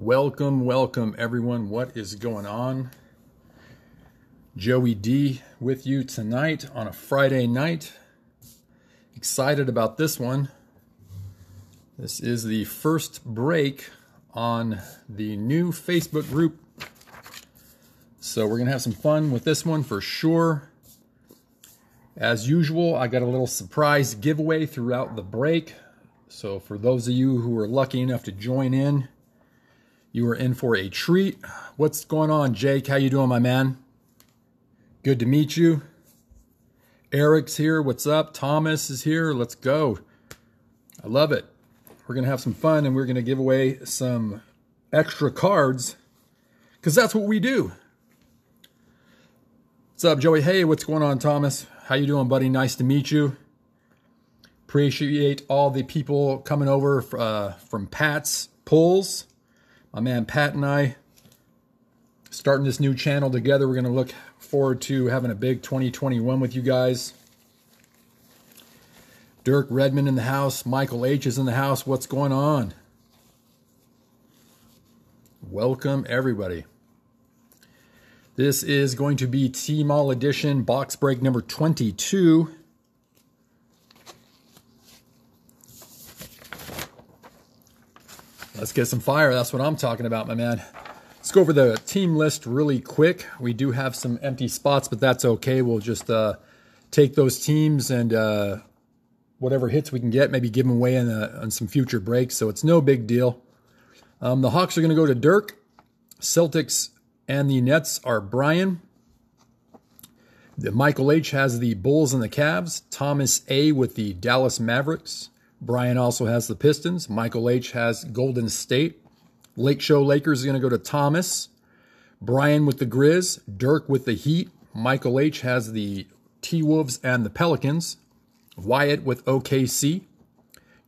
Welcome, welcome everyone. What is going on? Joey D with you tonight on a Friday night. Excited about this one. This is the first break on the new Facebook group. So we're going to have some fun with this one for sure. As usual, I got a little surprise giveaway throughout the break. So for those of you who are lucky enough to join in, you are in for a treat. What's going on, Jake? How you doing, my man? Good to meet you. Eric's here. What's up? Thomas is here. Let's go. I love it. We're going to have some fun and we're going to give away some extra cards because that's what we do. What's up, Joey? Hey, what's going on, Thomas? How you doing, buddy? Nice to meet you. Appreciate all the people coming over uh, from Pat's Pulls my man Pat and I starting this new channel together. We're going to look forward to having a big 2021 with you guys. Dirk Redmond in the house. Michael H is in the house. What's going on? Welcome, everybody. This is going to be T-Mall Edition box break number 22. Let's get some fire. That's what I'm talking about, my man. Let's go over the team list really quick. We do have some empty spots, but that's okay. We'll just uh, take those teams and uh, whatever hits we can get, maybe give them away in, a, on some future breaks. So it's no big deal. Um, the Hawks are going to go to Dirk. Celtics and the Nets are Brian. The Michael H has the Bulls and the Cavs. Thomas A with the Dallas Mavericks. Brian also has the Pistons. Michael H has Golden State. Lake Show Lakers is going to go to Thomas. Brian with the Grizz. Dirk with the Heat. Michael H has the T Wolves and the Pelicans. Wyatt with OKC.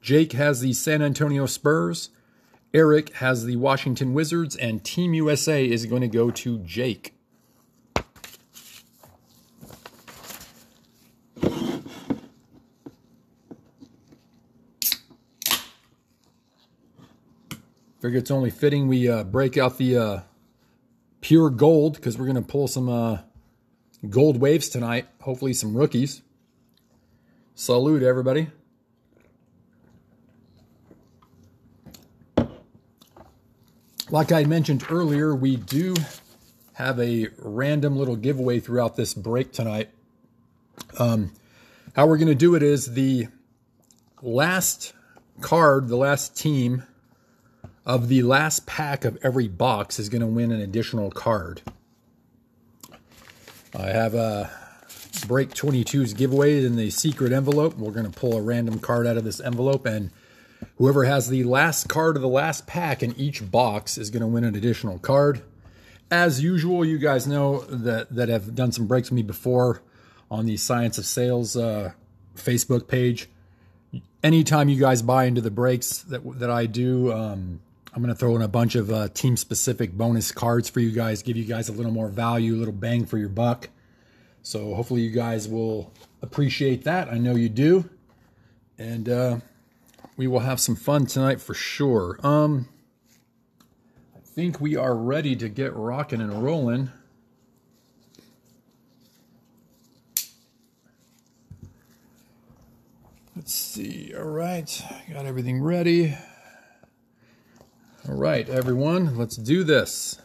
Jake has the San Antonio Spurs. Eric has the Washington Wizards. And Team USA is going to go to Jake. Figure it's only fitting we uh, break out the uh, pure gold because we're going to pull some uh, gold waves tonight. Hopefully, some rookies. Salute, everybody. Like I mentioned earlier, we do have a random little giveaway throughout this break tonight. Um, how we're going to do it is the last card, the last team of the last pack of every box is going to win an additional card. I have a Break 22's giveaway in the secret envelope. We're going to pull a random card out of this envelope, and whoever has the last card of the last pack in each box is going to win an additional card. As usual, you guys know that, that have done some breaks with me before on the Science of Sales uh, Facebook page. Anytime you guys buy into the breaks that, that I do, um, I'm going to throw in a bunch of uh, team specific bonus cards for you guys, give you guys a little more value, a little bang for your buck. So hopefully you guys will appreciate that. I know you do. And uh, we will have some fun tonight for sure. Um, I think we are ready to get rocking and rolling. Let's see. All right. Got everything ready. All right, everyone, let's do this.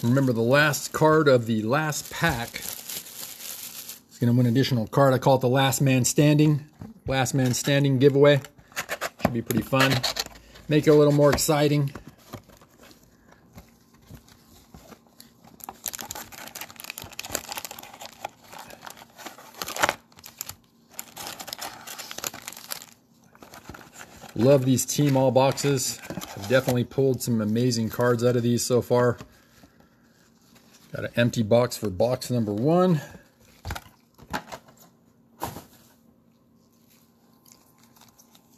Remember, the last card of the last pack is going to win an additional card. I call it the Last Man Standing. Last Man Standing giveaway. Should be pretty fun. Make it a little more exciting. Love these Tmall boxes. I've definitely pulled some amazing cards out of these so far. Got an empty box for box number one.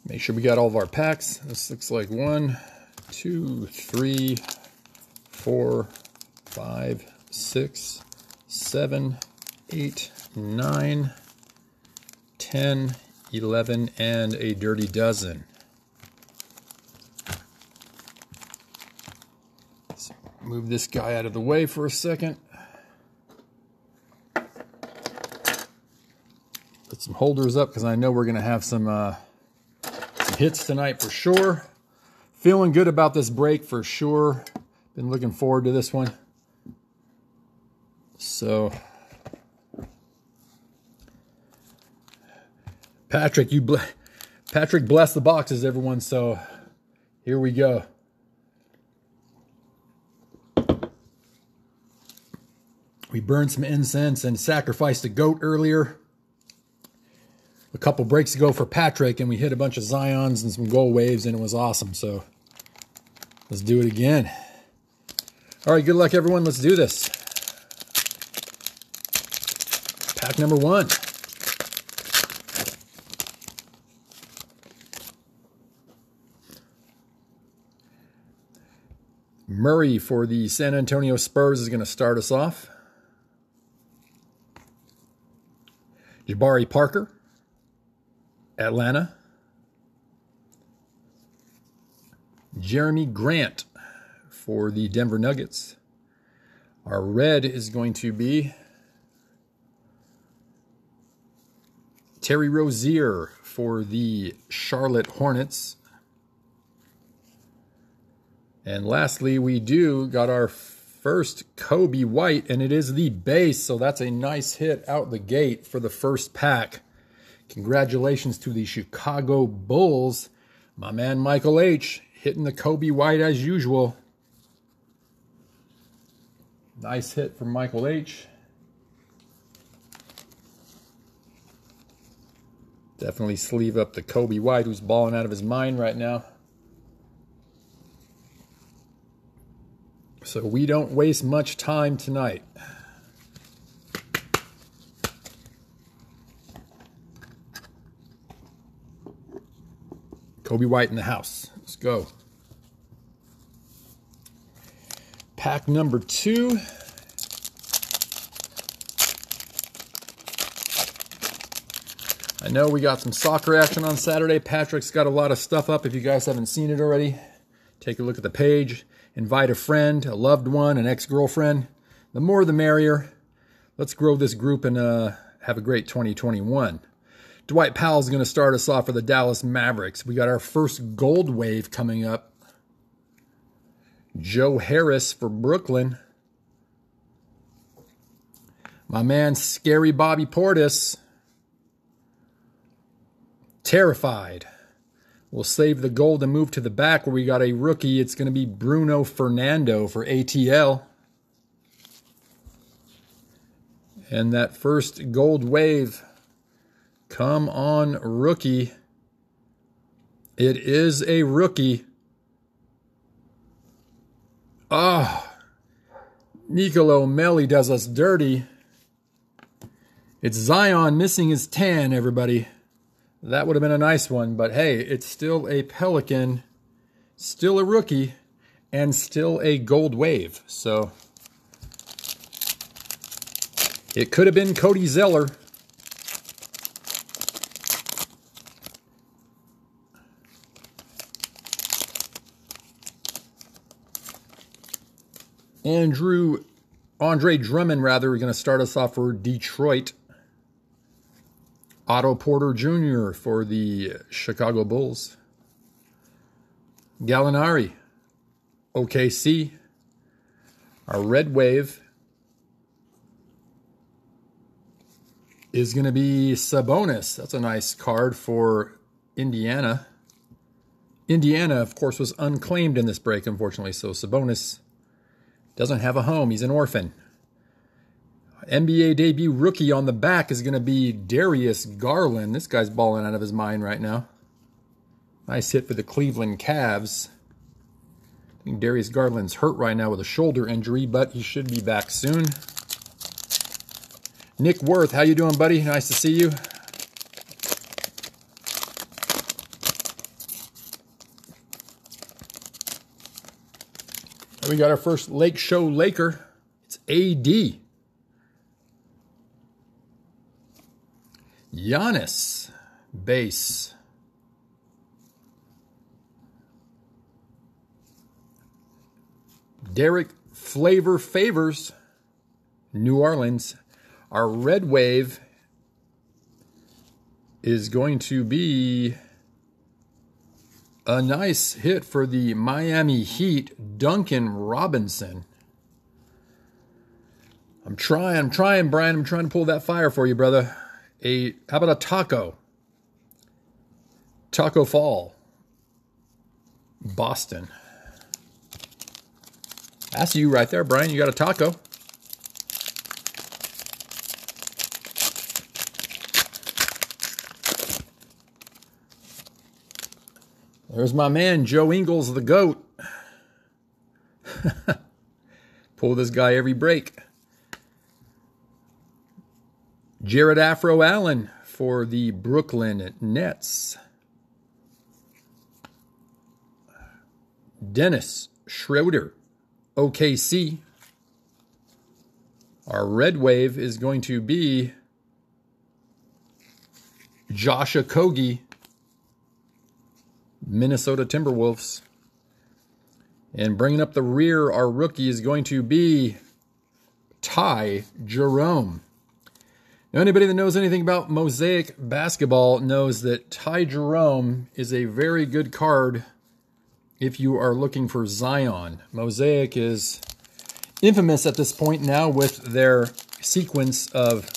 Make sure we got all of our packs. This looks like one, two, three, four, five, six, seven, 8, 9, 10, 11, and a dirty dozen. Let's move this guy out of the way for a second. Put some holders up because I know we're going to have some, uh, some hits tonight for sure. Feeling good about this break for sure. Been looking forward to this one. So, Patrick, you ble- Patrick bless the boxes, everyone. So, here we go. We burned some incense and sacrificed a goat earlier. A couple breaks ago for Patrick, and we hit a bunch of Zions and some gold waves, and it was awesome. So, let's do it again. All right, good luck, everyone. Let's do this. Pack number one. Murray for the San Antonio Spurs is going to start us off. Jabari Parker, Atlanta. Jerami Grant for the Denver Nuggets. Our red is going to be Terry Rozier for the Charlotte Hornets. And lastly, we do got our first Coby White, and it is the base, so that's a nice hit out the gate for the first pack. Congratulations to the Chicago Bulls. My man Michael H. hitting the Coby White as usual. Nice hit from Michael H. Definitely sleeve up the Coby White, who's balling out of his mind right now. So we don't waste much time tonight. Coby White in the house. Let's go. Pack number two. I know we got some soccer action on Saturday. Patrick's got a lot of stuff up. If you guys haven't seen it already, take a look at the page. Invite a friend, a loved one, an ex girlfriend. The more the merrier. Let's grow this group and uh, have a great 2021. Dwight Powell's going to start us off for the Dallas Mavericks. We got our first gold wave coming up. Joe Harris for Brooklyn. My man, Scary Bobby Portis. Terrified. We'll save the gold and move to the back where we got a rookie. It's going to be Bruno Fernando for ATL. And that first gold wave Come on, rookie. It is a rookie. Ah, oh, Nicolo Melli does us dirty. It's Zion missing his tan, everybody. That would have been a nice one, but hey, it's still a Pelican, still a rookie, and still a gold wave. So it could have been Cody Zeller. Andrew, Andre Drummond, rather, we're going to start us off for Detroit. Otto Porter Jr. for the Chicago Bulls. Gallinari, OKC. Our red wave is going to be Sabonis. That's a nice card for Indiana. Indiana, of course, was unclaimed in this break, unfortunately. So Sabonis doesn't have a home. He's an orphan. NBA debut rookie on the back is going to be Darius Garland. This guy's balling out of his mind right now. Nice hit for the Cleveland Cavs. I think Darius Garland's hurt right now with a shoulder injury, but he should be back soon. Nick Worth, how you doing, buddy? Nice to see you. We got our first Lake Show Laker. It's AD. Giannis, base. Derrick Flavor Favors, New Orleans. Our red wave is going to be a nice hit for the Miami Heat, Duncan Robinson. I'm trying, I'm trying, Brian. I'm trying to pull that fire for you, brother. A how about a taco? Tacko Fall. Boston. That's you right there, Brian. You got a taco. There's my man, Joe Ingles, the GOAT. Pull this guy every break. Jarrett Afro Allen for the Brooklyn Nets. Dennis Schroeder, OKC. Our red wave is going to be Josh Okogie, Minnesota Timberwolves. And bringing up the rear, our rookie is going to be Ty Jerome. Now, anybody that knows anything about Mosaic basketball knows that Ty Jerome is a very good card if you are looking for Zion. Mosaic is infamous at this point now with their sequence of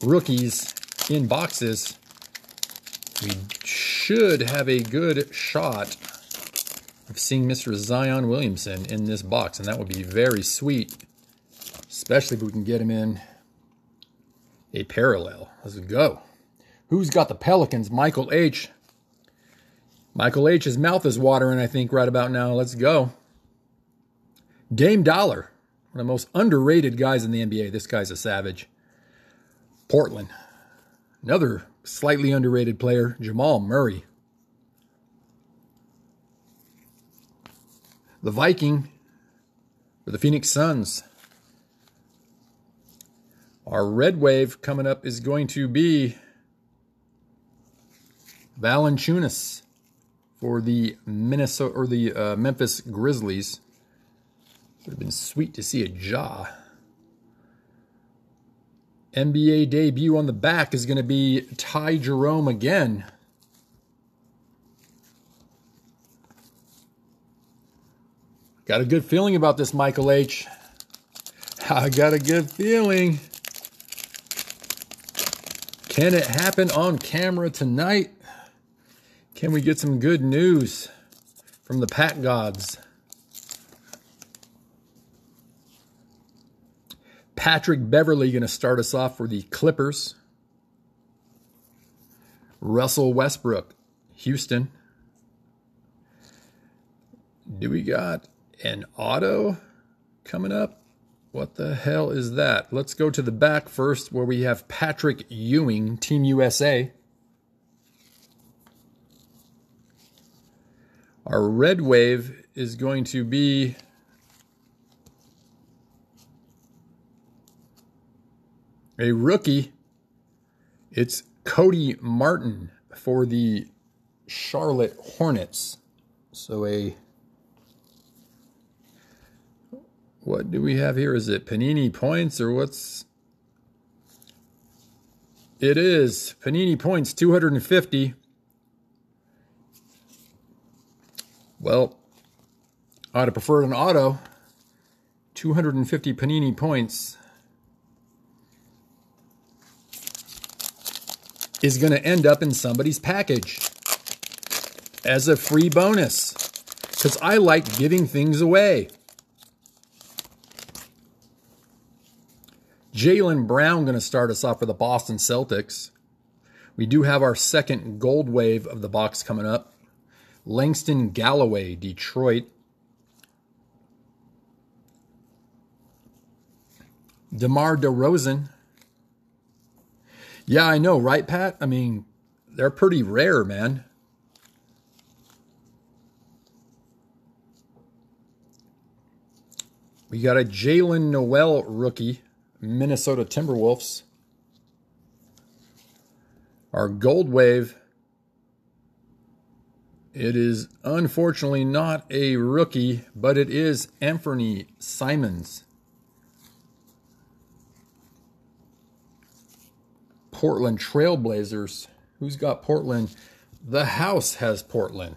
rookies in boxes. We should have a good shot of seeing Mr. Zion Williamson in this box, and that would be very sweet especially if we can get him in a parallel. Let's go. Who's got the Pelicans? Michael H. Michael H.'s mouth is watering, I think, right about now. Let's go. Dame Dollar, one of the most underrated guys in the NBA. This guy's a savage. Portland, another slightly underrated player, Jamal Murray. The Viking for the Phoenix Suns. Our red wave coming up is going to be Valanciunas for the Minnesota or the uh, Memphis Grizzlies. Would have been sweet to see a Ja. NBA debut on the back is going to be Ty Jerome again. Got a good feeling about this, Michael H. I got a good feeling. Can it happen on camera tonight? Can we get some good news from the Pat gods? Patrick Beverley going to start us off for the Clippers. Russell Westbrook, Houston. Do we got an auto coming up? What the hell is that? Let's go to the back first where we have Patrick Ewing, Team USA. Our red wave is going to be a rookie. It's Cody Martin for the Charlotte Hornets. So a What do we have here? Is it Panini points or what's. It is Panini points 250. Well, I'd have preferred an auto. 250 Panini points is going to end up in somebody's package as a free bonus because I like giving things away. Jaylen Brown going to start us off for the Boston Celtics. We do have our second gold wave of the box coming up. Langston Galloway, Detroit. DeMar DeRozan. Yeah, I know, right, Pat? I mean, they're pretty rare, man. We got a Jaylen Nowell rookie. Minnesota Timberwolves. Our gold wave. It is unfortunately not a rookie, but it is Anfernee Simons. Portland Trailblazers. Who's got Portland? The house has Portland.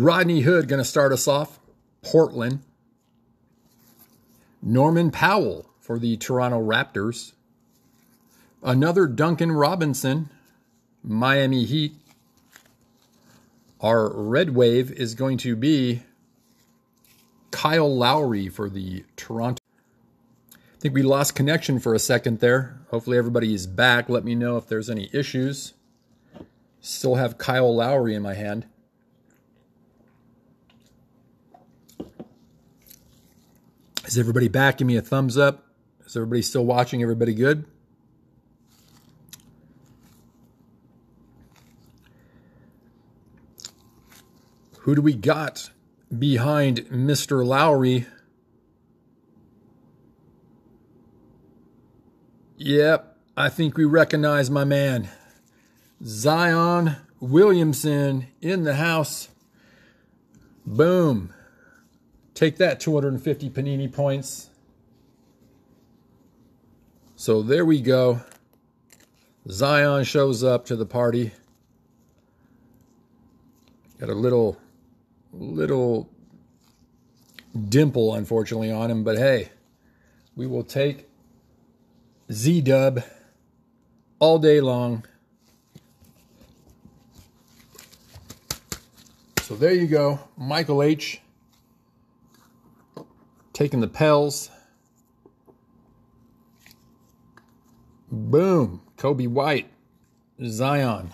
Rodney Hood going to start us off. Portland. Norman Powell for the Toronto Raptors. Another Duncan Robinson, Miami Heat. Our red wave is going to be Kyle Lowry for the Toronto. I think we lost connection for a second there. Hopefully everybody is back. Let me know if there's any issues. Still have Kyle Lowry in my hand. Is everybody back? Give me a thumbs up. Is everybody still watching? Everybody good? Who do we got behind Mr. Lowry? Yep, I think we recognize my man. Zion Williamson in the house. Boom. Take that 250 Panini points. So there we go. Zion shows up to the party. Got a little, little dimple, unfortunately, on him. But hey, we will take Z Dub all day long. So there you go. Michael H taking the Pels. Boom. Coby White. Zion.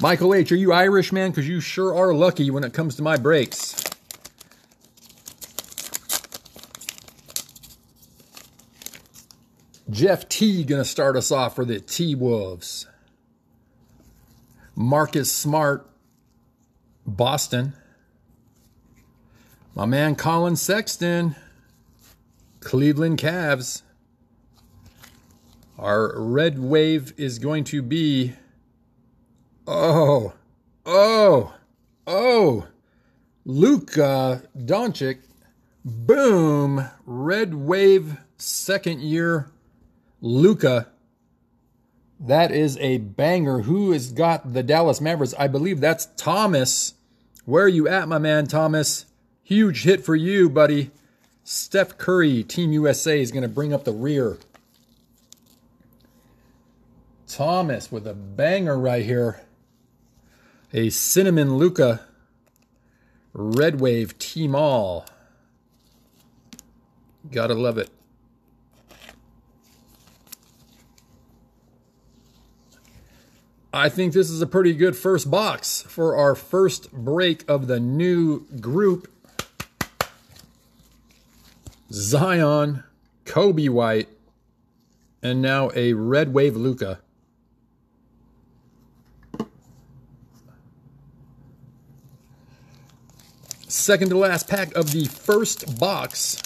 Michael H., are you Irish, man? Because you sure are lucky when it comes to my breaks. Jeff T. going to start us off for the T Wolves. Marcus Smart, Boston. My man Collin Sexton, Cleveland Cavs. Our red wave is going to be, oh, oh, oh, Luka Doncic. Boom. Red wave, second year, Luka. That is a banger. Who has got the Dallas Mavericks? I believe that's Thomas. Where are you at, my man, Thomas? Huge hit for you, buddy. Steph Curry, Team USA, is going to bring up the rear. Thomas with a banger right here. A Cinnamon Luka Red Wave Tmall. Gotta love it. I think this is a pretty good first box for our first break of the new group. Zion, Coby White, and now a Red Wave Luka. Second to last pack of the first box.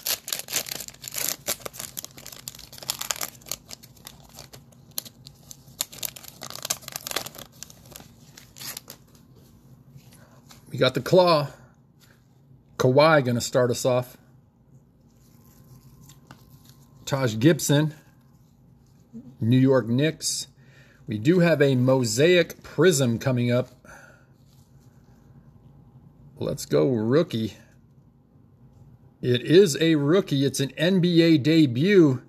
We got the claw. Kawhi going to start us off. Taj Gibson, New York Knicks. We do have a Mosaic Prism coming up. Let's go rookie. It is a rookie. It's an NBA debut.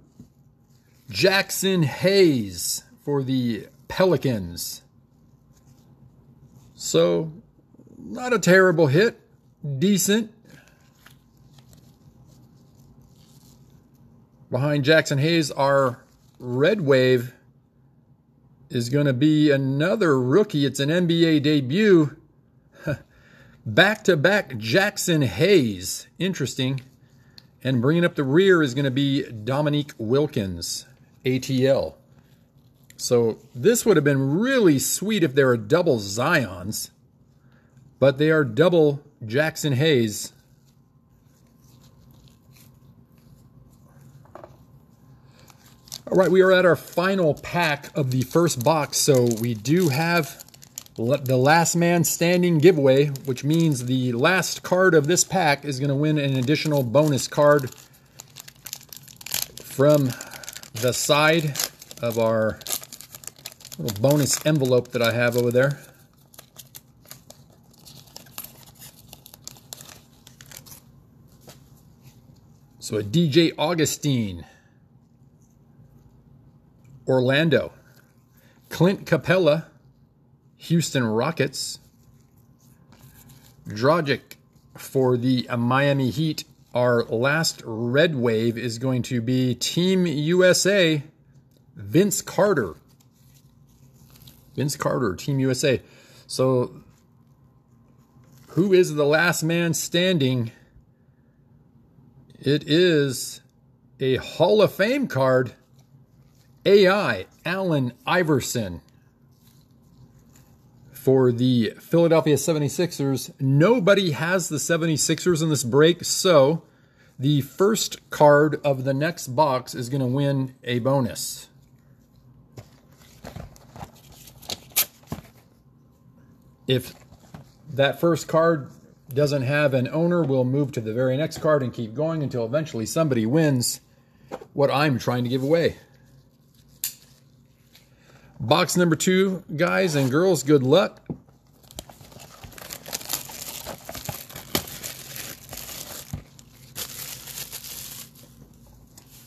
Jaxson Hayes for the Pelicans. So not a terrible hit. Decent. Behind Jaxson Hayes, our red wave is going to be another rookie. It's an NBA debut. Back to back Jaxson Hayes. Interesting. And bringing up the rear is going to be Dominique Wilkins, ATL. So this would have been really sweet if there were double Zions, but they are double Jaxson Hayes. All right, we are at our final pack of the first box, so we do have the last man standing giveaway, which means the last card of this pack is going to win an additional bonus card from the side of our little bonus envelope that I have over there. So a DJ Augustin, Orlando, Clint Capela, Houston Rockets, Dragic for the Miami Heat. Our last red wave is going to be Team USA, Vince Carter. Vince Carter, Team USA. So, who is the last man standing? It is a Hall of Fame card. AI, Allen Iverson. For the Philadelphia 76ers, nobody has the 76ers in this break, so the first card of the next box is going to win a bonus. if that first card doesn't have an owner, we'll move to the very next card and keep going until eventually somebody wins what I'm trying to give away. Box number two, guys and girls, good luck.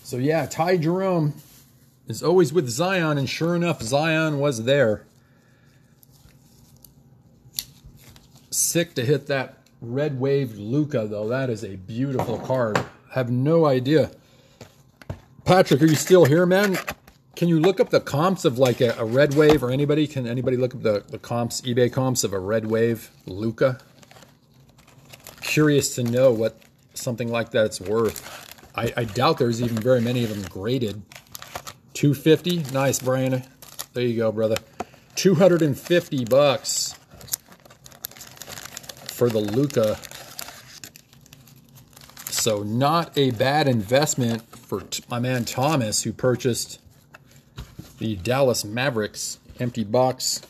So yeah, Ty Jerome is always with Zion, and sure enough, Zion was there. sick to hit that red wave Luka, though. That is a beautiful card. Have no idea. Patrick, are you still here, man? Can you look up the comps of like a, a red wave or anybody? Can anybody look up the, the comps, eBay comps of a red wave Luka? Curious to know what something like that's worth. I, I doubt there's even very many of them graded. 250 Nice, Brian. There you go, brother. 250 bucks for the Luka. So not a bad investment for my man Thomas, who purchased the Dallas Mavericks empty box.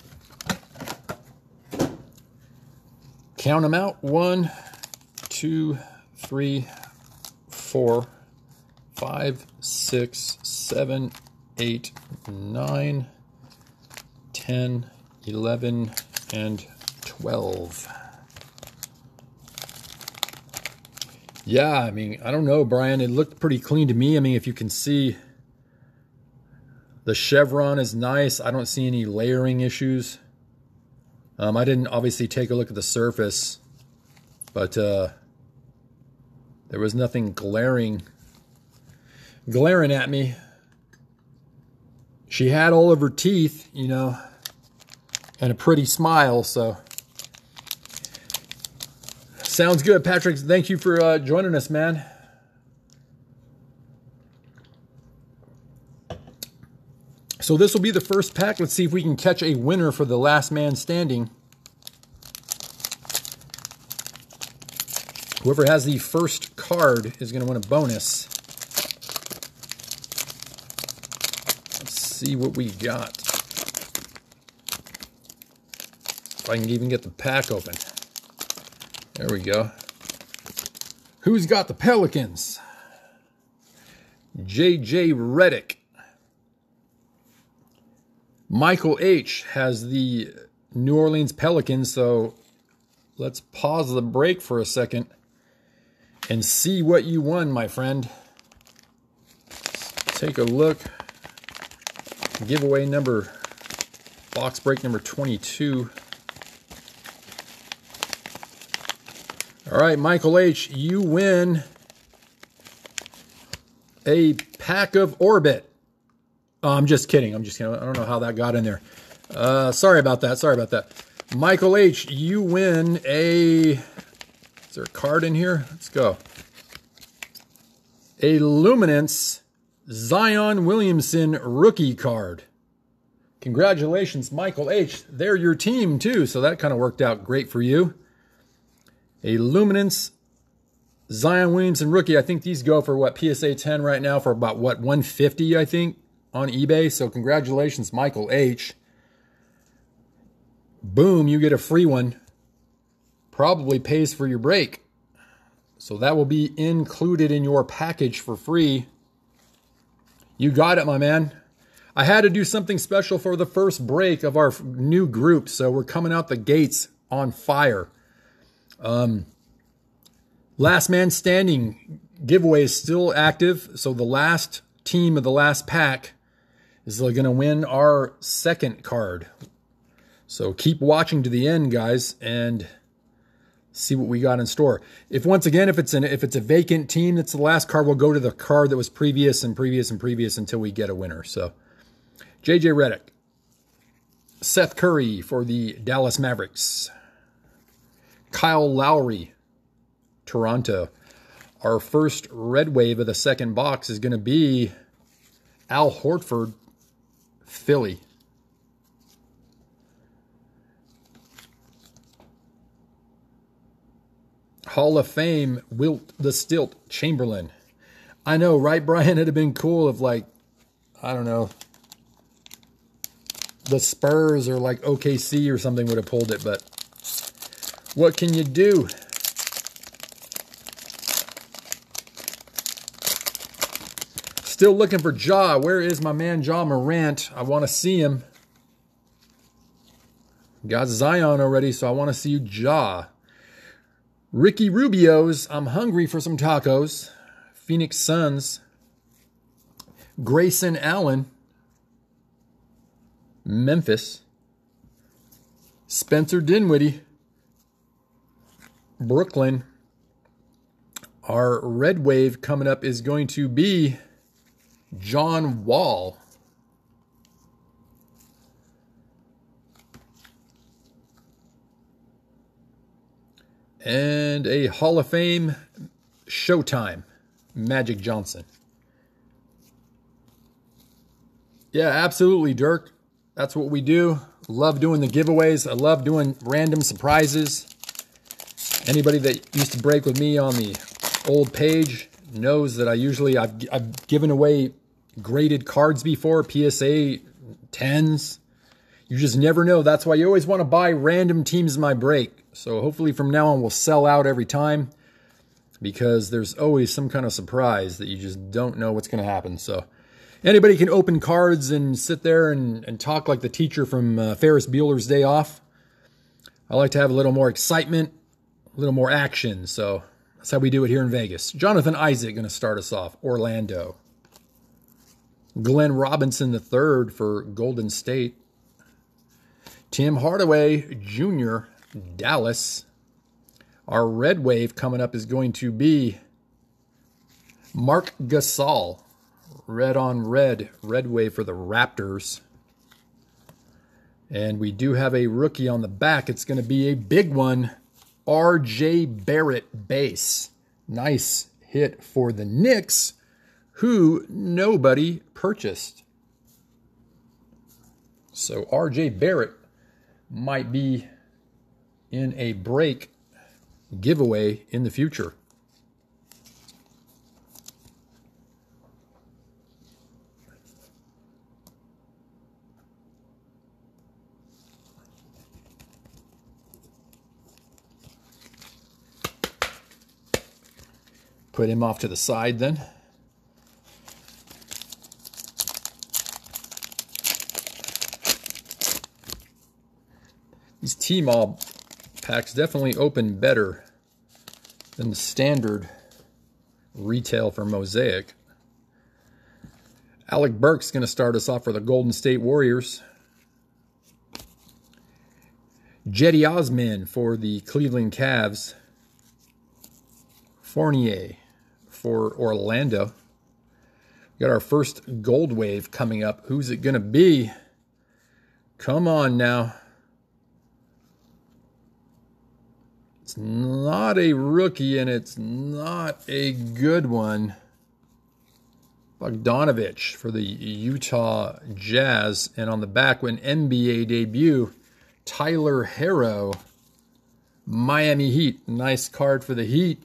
Count them out. One, two, three, four, five, six, seven, eight, nine, ten, eleven, and 12. Yeah, I mean, I don't know, Brian. It looked pretty clean to me. I mean, if you can see, the chevron is nice. I don't see any layering issues. Um, I didn't obviously take a look at the surface, but uh, there was nothing glaring, glaring at me. She had all of her teeth, you know, and a pretty smile, so Sounds good, Patrick. Thank you for uh, joining us, man. So this will be the first pack. Let's see if we can catch a winner for the last man standing. Whoever has the first card is going to win a bonus. Let's see what we got. If I can even get the pack open. There we go. Who's got the Pelicans? JJ Redick. Michael H. has the New Orleans Pelicans, so let's pause the break for a second and see what you won, my friend. Take a look. Giveaway number, box break number 22. All right, Michael H., you win a pack of Orbit. Oh, I'm just kidding. I'm just kidding. I don't know how that got in there. Uh, sorry about that. Sorry about that. Michael H., you win a. Is there a card in here? Let's go. a Luminance Zion Williamson rookie card. Congratulations, Michael H. They're your team too, so that kind of worked out great for you. A Luminance Zion Williamson rookie. I think these go for what PSA 10 right now for about what 150, I think, on eBay. So congratulations, Michael H. Boom, you get a free one. Probably pays for your break. So that will be included in your package for free. You got it, my man. I had to do something special for the first break of our new group, so we're coming out the gates on fire. Um, last man standing giveaway is still active, so the last team of the last pack is going to win our second card. So keep watching to the end, guys, and see what we got in store. If once again, if it's an if it's a vacant team, that's the last card. We'll go to the card that was previous and previous and previous until we get a winner. So, JJ Redick, Seth Curry for the Dallas Mavericks, Kyle Lowry, Toronto. Our first red wave of the second box is going to be Al Horford, Philly. Hall of Fame, Wilt the Stilt Chamberlain. I know, right, Brian? It'd have been cool if, like, I don't know, the Spurs or like OKC or something would have pulled it, but what can you do? Still looking for Ja. Where is my man Ja Morant? I want to see him. Got Zion already, so I want to see you, Ja. Ricky Rubio's I'm hungry for some tacos. Phoenix Suns. Grayson Allen. Memphis. Spencer Dinwiddie. Brooklyn. Our red wave coming up is going to be John Wall. and a Hall of Fame Showtime, Magic Johnson. Yeah, absolutely, Dirk. That's what we do. Love doing the giveaways. I love doing random surprises. Anybody that used to break with me on the old page knows that I usually I've, I've given away graded cards before, PSA 10s. You just never know. That's why you always want to buy random teams in my break. So hopefully from now on we'll sell out every time because there's always some kind of surprise that you just don't know what's going to happen. So anybody can open cards and sit there and, and talk like the teacher from uh, Ferris Bueller's Day Off. I like to have a little more excitement, a little more action. So that's how we do it here in Vegas. Jonathan Isaac going to start us off. Orlando. Glenn Robinson III for Golden State. Tim Hardaway Jr. Dallas. Our red wave coming up is going to be Marc Gasol. Red on red, red wave for the Raptors. And we do have a rookie on the back. It's going to be a big one. RJ Barrett base. Nice hit for the Knicks, who nobody purchased. So RJ Barrett might be in a break giveaway in the future. Put him off to the side then. These T-Mall packs definitely open better than the standard retail for Mosaic. Alec Burks going to start us off for the Golden State Warriors. Cedi Osman for the Cleveland Cavs. Fournier for Orlando. We got our first gold wave coming up. Who's it going to be? Come on now. It's not a rookie and it's not a good one. Bogdanovich for the Utah Jazz. And on the back, an NBA debut, Tyler Herro, Miami Heat. Nice card for the Heat.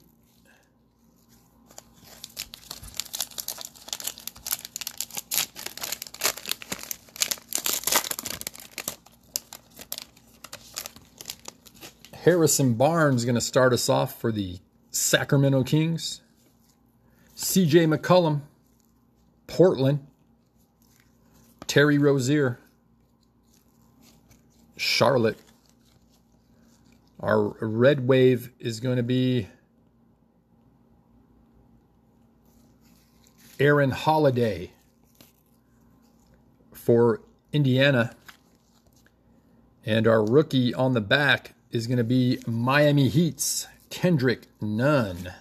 Harrison Barnes going to start us off for the Sacramento Kings. CJ McCollum, Portland. Terry Rozier, Charlotte. Our red wave is going to be Aaron Holiday for Indiana. And our rookie on the back is going to be Miami Heat's Kendrick Nunn.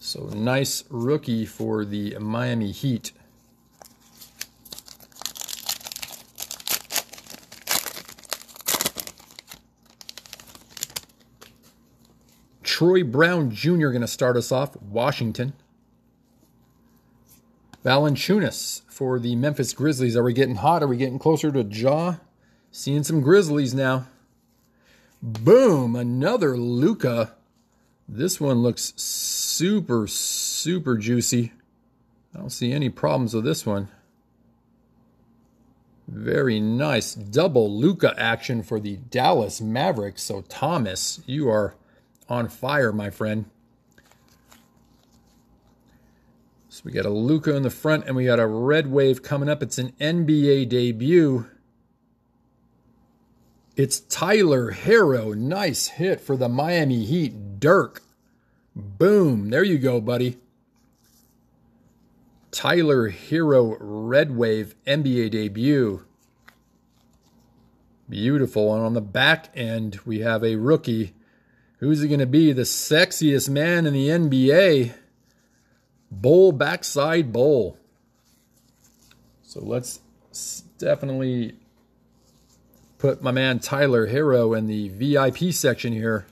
So nice rookie for the Miami Heat. Troy Brown Jr. going to start us off, Washington. Valanciunas for the Memphis Grizzlies. Are we getting hot? Are we getting closer to Ja? Seeing some Grizzlies now. Boom, another Luka. This one looks super, super juicy. I don't see any problems with this one. Very nice. Double Luka action for the Dallas Mavericks. So, Thomas, you are on fire, my friend. So, we got a Luka in the front and we got a red wave coming up. It's an NBA debut. It's Tyler Herro. Nice hit for the Miami Heat. Dirk. Boom. There you go, buddy. Tyler Herro Red Wave NBA debut. Beautiful. And on the back end, we have a rookie. Who's he going to be? The sexiest man in the NBA. Bull backside bowl. So let's definitely put my man Tyler Herro in the VIP section here.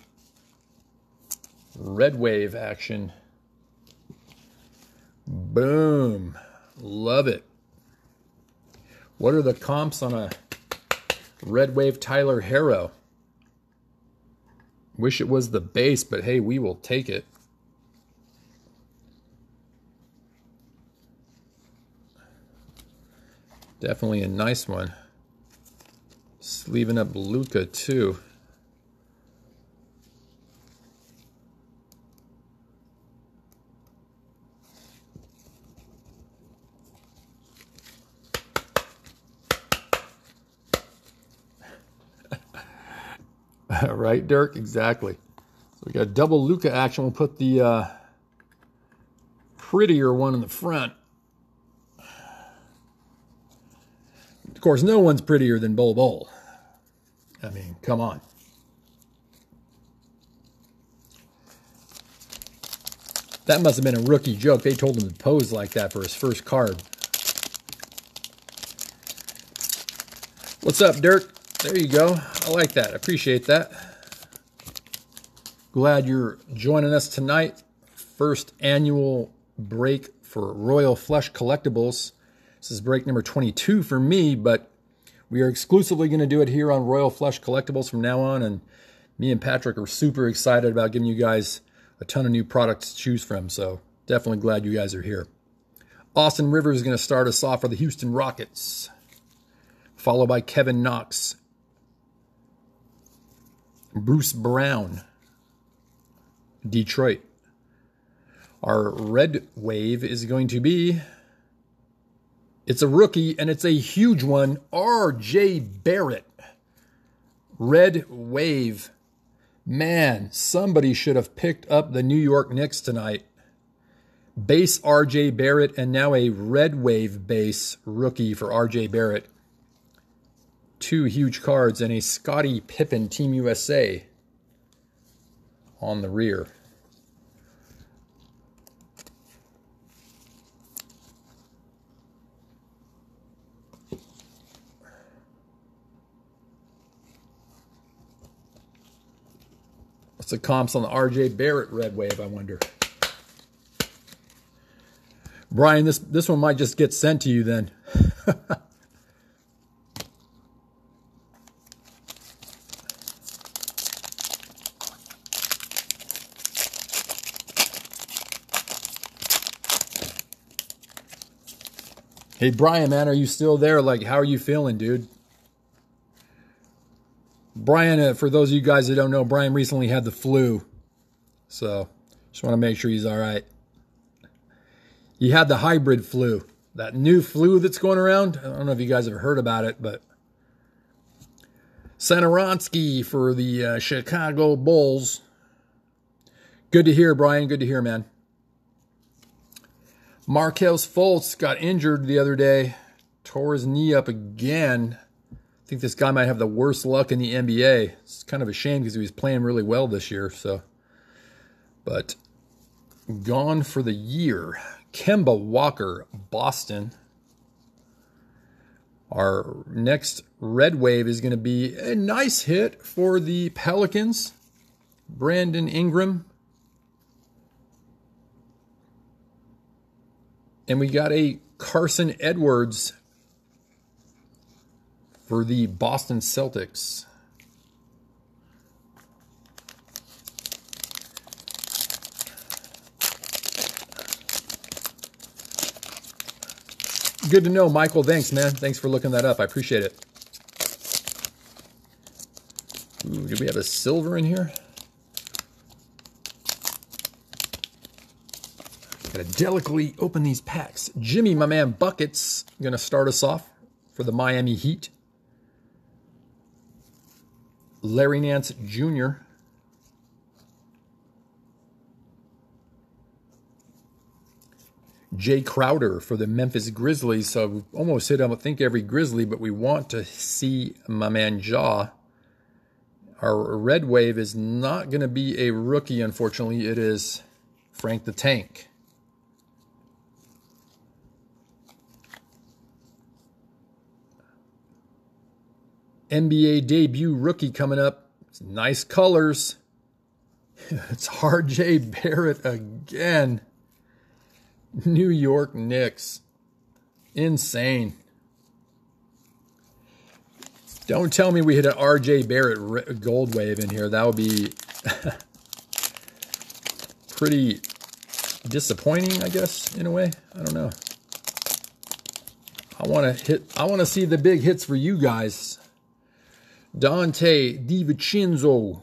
Red wave action. Boom. Love it. What are the comps on a red wave Tyler Herro? Wish it was the base, but hey, we will take it. Definitely a nice one. Sleeving up Luka too. right, Dirk? Exactly. So we got double Luka action. We'll put the uh, prettier one in the front. Of course, no one's prettier than Bol Bol. I mean, come on. That must have been a rookie joke. They told him to pose like that for his first card. What's up, Dirk? There you go. I like that. Appreciate that. Glad you're joining us tonight. First annual break for Royal Flush Collectibles. This is break number 22 for me, but we are exclusively going to do it here on Royal Flush Collectibles from now on. And me and Patrick are super excited about giving you guys a ton of new products to choose from. So definitely glad you guys are here. Austin Rivers is going to start us off for the Houston Rockets, followed by Kevin Knox, Bruce Brown, Detroit. Our red wave is going to be it's a rookie and it's a huge one. RJ Barrett. Red Wave. Man, somebody should have picked up the New York Knicks tonight. Base RJ Barrett and now a Red Wave base rookie for RJ Barrett. Two huge cards and a Scottie Pippen Team USA on the rear. The comps on the RJ Barrett Red Wave, I wonder? Brian, this this one might just get sent to you then. hey Brian, man, are you still there? Like, how are you feeling, dude? Brian, uh, for those of you guys that don't know, Brian recently had the flu. So just want to make sure he's all right. He had the hybrid flu, that new flu that's going around. I don't know if you guys have heard about it, but Sanaronsky for the uh, Chicago Bulls. Good to hear, Brian. Good to hear, man. Markelle Fultz got injured the other day, tore his knee up again. I think this guy might have the worst luck in the NBA. It's kind of a shame because he was playing really well this year. So, but gone for the year. Kemba Walker, Boston. Our next red wave is going to be a nice hit for the Pelicans. Brandon Ingram. And we got a Carson Edwards for the Boston Celtics. Good to know, Michael. Thanks, man. Thanks for looking that up. I appreciate it. Ooh, do we have a silver in here? Gotta delicately open these packs. Jimmy, my man, Buckets, gonna start us off for the Miami Heat. Larry Nance Jr. Jae Crowder for the Memphis Grizzlies. So we almost hit, I think, every Grizzly, but we want to see my man Ja. Our red wave is not going to be a rookie, unfortunately. It is Frank the Tank. NBA debut rookie coming up. Nice colors. it's RJ Barrett again. New York Knicks. Insane. Don't tell me we hit an RJ Barrett gold wave in here. That would be pretty disappointing, I guess, in a way. I don't know. I want to hit I want to see the big hits for you guys. Donte DiVincenzo.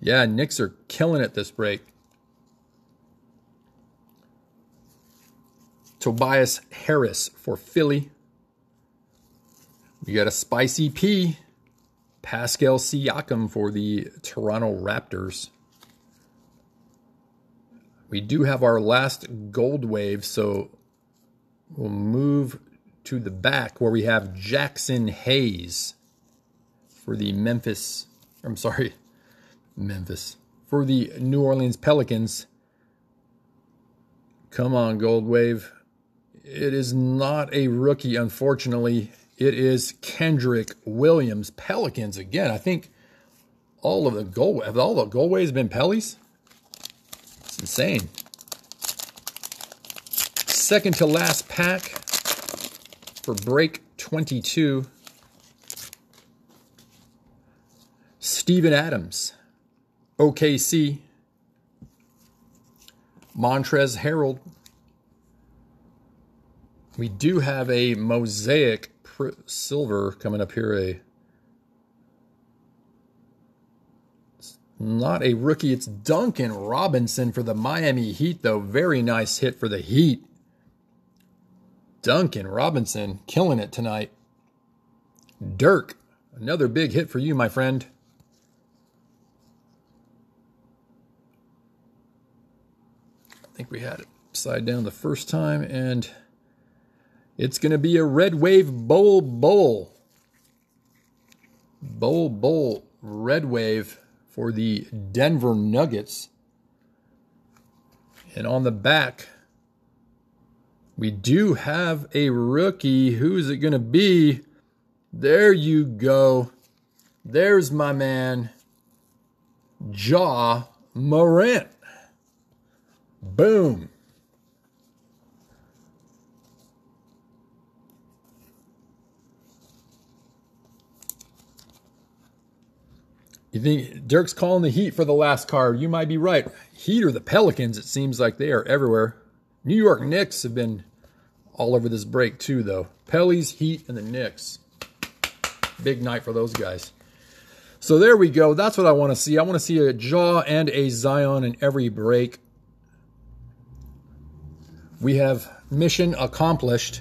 Yeah, Knicks are killing it this break. Tobias Harris for Philly. We got a spicy P. Pascal Siakam for the Toronto Raptors. We do have our last gold wave, so we'll move to the back where we have Jaxson Hayes for the Memphis, I'm sorry, Memphis, for the New Orleans Pelicans. Come on, Gold Wave. It is not a rookie, unfortunately. It is Kenrich Williams. Pelicans again. I think all of the goal have all the goalways been Pellies? It's insane. Second to last pack for break 22. Steven Adams, OKC. Montrezl Harrell, we do have a mosaic silver coming up here. A not a rookie. It's Duncan Robinson for the Miami Heat, though. Very nice hit for the Heat. Duncan Robinson killing it tonight. Dirk, another big hit for you, my friend. Think we had it upside down the first time, and it's going to be a Red Wave Bol Bol. Bol Bol Red Wave for the Denver Nuggets. And on the back, we do have a rookie. Who's it going to be? There you go. There's my man, Ja Morant. Boom. You think Dirk's calling the Heat for the last card? You might be right. Heat or the Pelicans, it seems like they are everywhere. New York Knicks have been all over this break too, though. Pelly's Heat, and the Knicks. Big night for those guys. So there we go. That's what I want to see. I want to see a Ja and a Zion in every break. We have mission accomplished.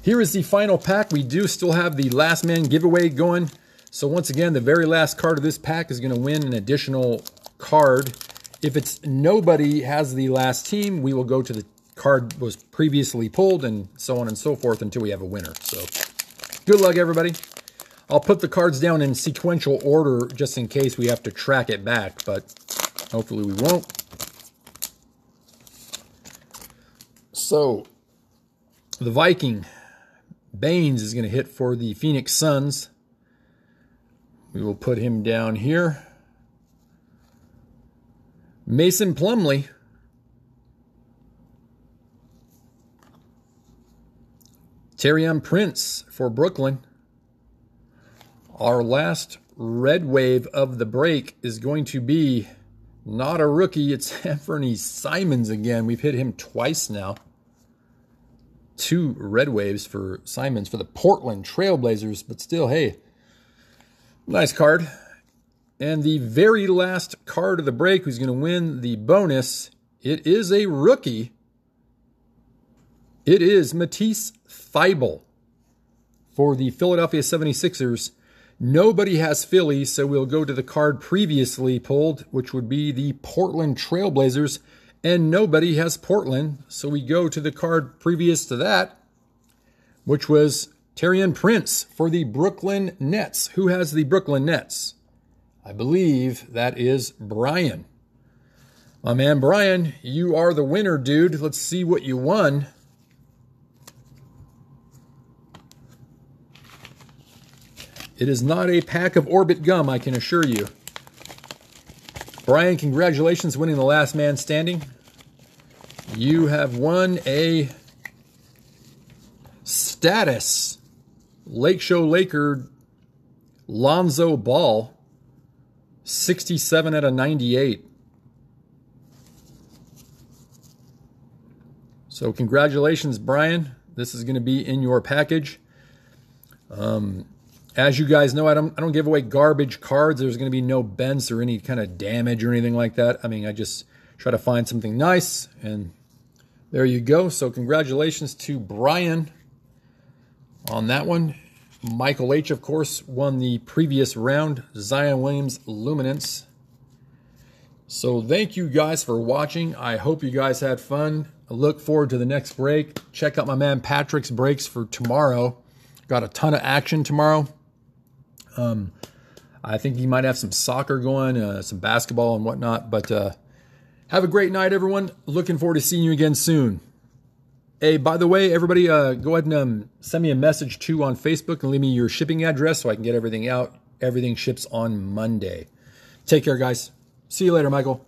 Here is the final pack. We do still have the last man giveaway going. So once again, the very last card of this pack is going to win an additional card. If it's nobody has the last team, we will go to the card was previously pulled and so on and so forth until we have a winner. So good luck, everybody. I'll put the cards down in sequential order just in case we have to track it back, but hopefully we won't. So, the Viking, Baynes is going to hit for the Phoenix Suns. We will put him down here. Mason Plumlee. Taurean Prince for Brooklyn. Our last red wave of the break is going to be not a rookie. It's Anfernee Simons again. We've hit him twice now. Two red waves for Simons for the Portland Trailblazers, but still, hey, nice card. And the very last card of the break, who's going to win the bonus, it is a rookie. It is Matisse Thybulle for the Philadelphia 76ers. Nobody has Philly, so we'll go to the card previously pulled, which would be the Portland Trailblazers, and nobody has Portland, so we go to the card previous to that, which was Taurean Prince for the Brooklyn Nets. Who has the Brooklyn Nets? I believe that is Brian. My man Brian, you are the winner, dude. Let's see what you won. It is not a pack of Orbit gum, I can assure you. Brian, congratulations winning the last man standing. You have won a status Lake Show Laker Lonzo Ball 67 out of 98. So congratulations, Brian. This is going to be in your package. Um, as you guys know, I don't I don't give away garbage cards. There's going to be no bends or any kind of damage or anything like that. I mean, I just try to find something nice, and there you go. So congratulations to Brian on that one. Michael H, of course, won the previous round. Zion Williams Luminance. So thank you guys for watching. I hope you guys had fun. I look forward to the next break. Check out my man Patrick's breaks for tomorrow. Got a ton of action tomorrow. Um, I think he might have some soccer going, uh, some basketball and whatnot. But uh, have a great night, everyone. Looking forward to seeing you again soon. Hey, by the way, everybody, uh, go ahead and um, send me a message too on Facebook and leave me your shipping address so I can get everything out. Everything ships on Monday. Take care, guys. See you later, Michael.